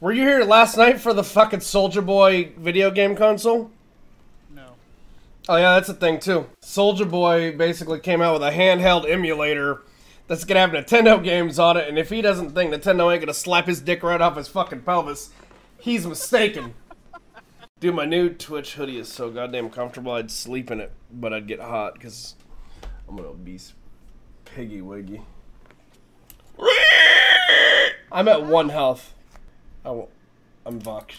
Were you here last night for the fucking Soulja Boy video game console? No. Oh yeah, that's a thing too. Soulja Boy basically came out with a handheld emulator that's gonna have Nintendo games on it, and if he doesn't think Nintendo ain't gonna slap his dick right off his fucking pelvis, he's mistaken. Dude, my new Twitch hoodie is so goddamn comfortable, I'd sleep in it, but I'd get hot because I'm an obese piggy wiggy. I'm at one health. Won't, I'm fucked.